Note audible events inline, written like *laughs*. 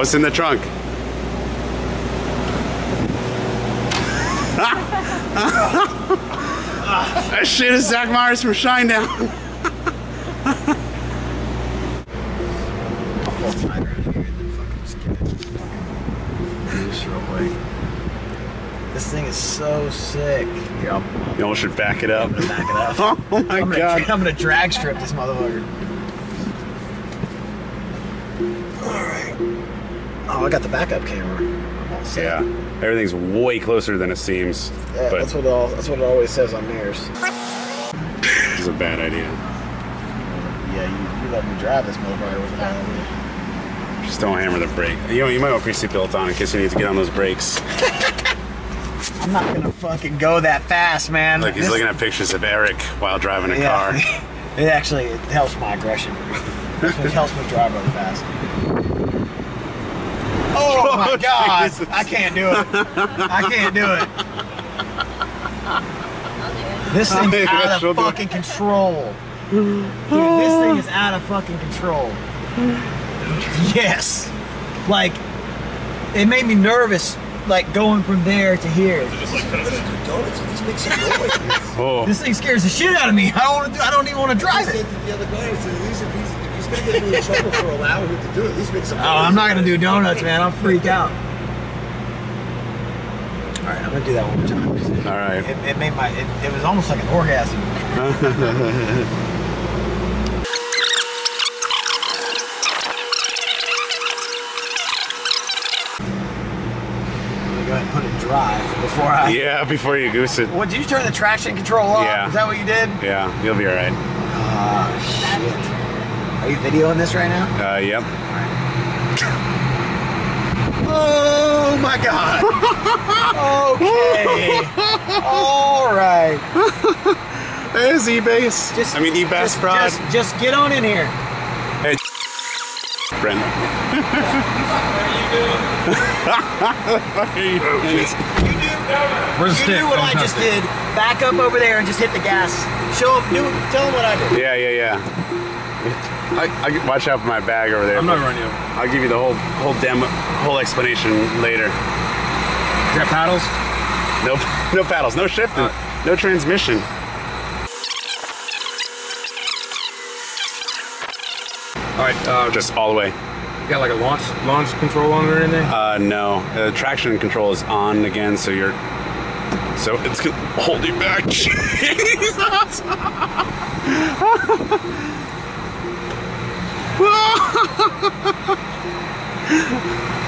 What's in the trunk? *laughs* that shit is Zach Myers from Shinedown. I'll pull tighter here and then fucking just get it. Fucking Just real quick. This thing is so sick. Here, I'll, You almost should back it up. I'm gonna back it up. *laughs* Oh my I'm gonna, god. *laughs* I'm gonna drag strip this motherfucker. Alright. Oh, I got the backup camera. I'm all set. Yeah. Everything's way closer than it seems. Yeah, that's what it all, that's what it always says on theirs. is a bad idea. Yeah, you, you let me drive this motherfucker with a bad idea. Just don't hammer the brake. You know, you might want your seatbelt on in case you need to get on those brakes. *laughs* I'm not gonna fucking go that fast, man. Like he's This- looking at pictures of Eric while driving a yeah. car. *laughs* it actually it helps my aggression. it helps me drive really fast. Oh my Oh, god! Jesus. I can't do it. I can't do it. This thing's Yeah, out of do it. fucking control. Dude, this thing is out of fucking control. Yes. Like, it made me nervous, like going from there to here. *laughs* Oh, This thing scares the shit out of me. I don't want to. Do, I don't even want to drive it. The other guy, so at least if he's, if he's gonna get me in trouble for allowing him to do it, at least make some Oh, I'm not gonna do donuts, man. I'll freak out. All right, I'm gonna do that one more time. all right. It, it made my. It, it was almost like an orgasm. *laughs* Let me go and put it drive before I. Yeah, before you goose it. What did you turn the traction control off? Yeah. Is that what you did? Yeah, you'll be all right. Oh shit. Are you videoing this right now? Uh, yep. Oh my god. okay. All right. There's E-Bass. Just I mean, E-Bass just, Prod. just, just get on in here. Hey, Brent. *laughs* *laughs* Where's the You stick? do what I just did. Back up over there and just hit the gas. Show them. Do, tell them what I did. Yeah, yeah, yeah. I, I, watch out for my bag over there. I'm not running you. I'll give you the whole whole demo, whole explanation later. Is that paddles? No, *laughs* no paddles, no shifting, no transmission. All right. Uh, Just all the way. you got like a launch launch control on or anything? Uh, no, uh, traction control is on again, so you're. So it's gonna hold you back. *laughs* Jesus. Ha ha ha ha ha!